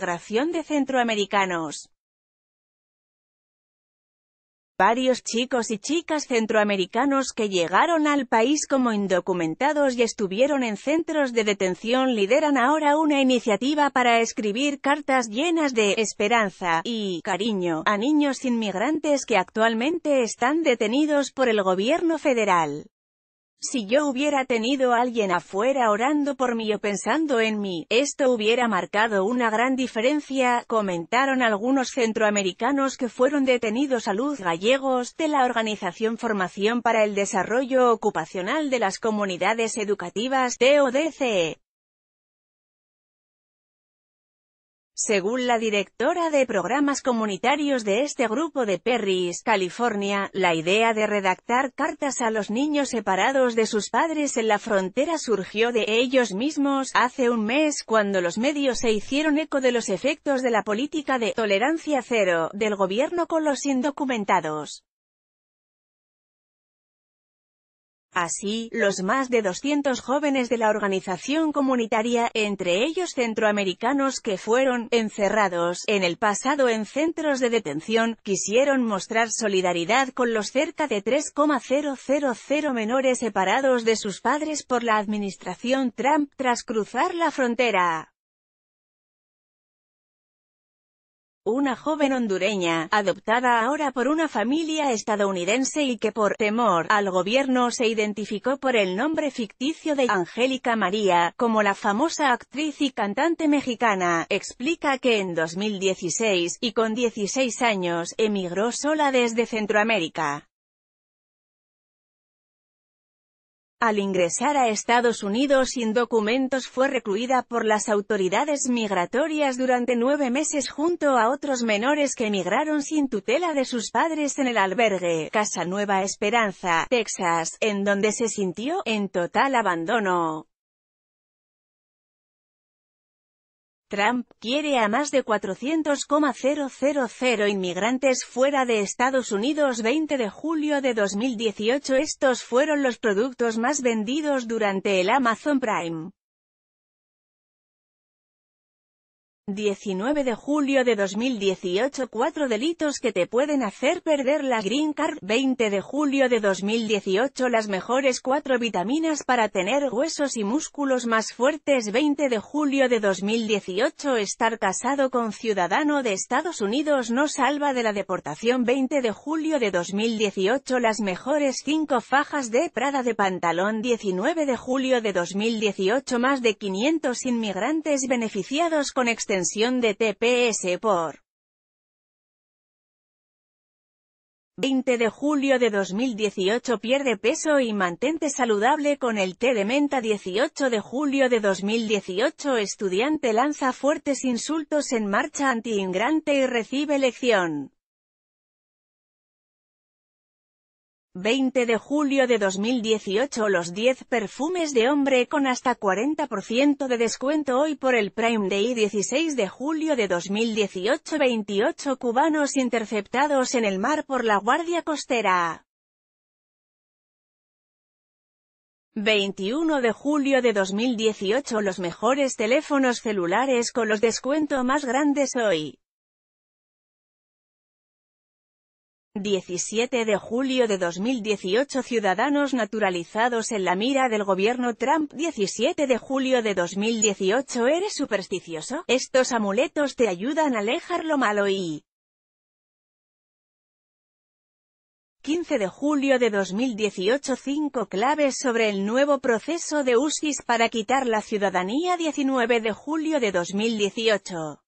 migración de centroamericanos. Varios chicos y chicas centroamericanos que llegaron al país como indocumentados y estuvieron en centros de detención lideran ahora una iniciativa para escribir cartas llenas de esperanza y cariño a niños inmigrantes que actualmente están detenidos por el gobierno federal. Si yo hubiera tenido a alguien afuera orando por mí o pensando en mí, esto hubiera marcado una gran diferencia, comentaron algunos centroamericanos que fueron detenidos a luz gallegos, de la Organización Formación para el Desarrollo Ocupacional de las Comunidades Educativas, TODCE. Según la directora de programas comunitarios de este grupo de Perris, California, la idea de redactar cartas a los niños separados de sus padres en la frontera surgió de ellos mismos, hace un mes cuando los medios se hicieron eco de los efectos de la política de tolerancia cero del gobierno con los indocumentados. Así, los más de 200 jóvenes de la organización comunitaria, entre ellos centroamericanos que fueron encerrados en el pasado en centros de detención, quisieron mostrar solidaridad con los cerca de 3,000 menores separados de sus padres por la administración Trump tras cruzar la frontera. Una joven hondureña, adoptada ahora por una familia estadounidense y que por temor al gobierno se identificó por el nombre ficticio de Angélica María, como la famosa actriz y cantante mexicana, explica que en 2016, y con 16 años, emigró sola desde Centroamérica. Al ingresar a Estados Unidos sin documentos fue recluida por las autoridades migratorias durante nueve meses junto a otros menores que emigraron sin tutela de sus padres en el albergue Casa Nueva Esperanza, Texas, en donde se sintió en total abandono. Trump quiere a más de 400,000 inmigrantes fuera de Estados Unidos 20 de julio de 2018 Estos fueron los productos más vendidos durante el Amazon Prime. 19 de julio de 2018 Cuatro delitos que te pueden hacer perder la Green Card. 20 de julio de 2018 Las mejores cuatro vitaminas para tener huesos y músculos más fuertes. 20 de julio de 2018 Estar casado con ciudadano de Estados Unidos no salva de la deportación. 20 de julio de 2018 Las mejores cinco fajas de Prada de pantalón. 19 de julio de 2018 Más de 500 inmigrantes beneficiados con extensión de TPS por 20 de julio de 2018 pierde peso y mantente saludable con el té de menta 18 de julio de 2018 estudiante lanza fuertes insultos en marcha anti-ingrante y recibe lección. 20 de julio de 2018 Los 10 perfumes de hombre con hasta 40% de descuento hoy por el Prime Day 16 de julio de 2018 28 cubanos interceptados en el mar por la Guardia Costera. 21 de julio de 2018 Los mejores teléfonos celulares con los descuento más grandes hoy. 17 de julio de 2018 Ciudadanos naturalizados en la mira del gobierno Trump 17 de julio de 2018 ¿Eres supersticioso? Estos amuletos te ayudan a alejar lo malo y... 15 de julio de 2018 Cinco claves sobre el nuevo proceso de USIS para quitar la ciudadanía 19 de julio de 2018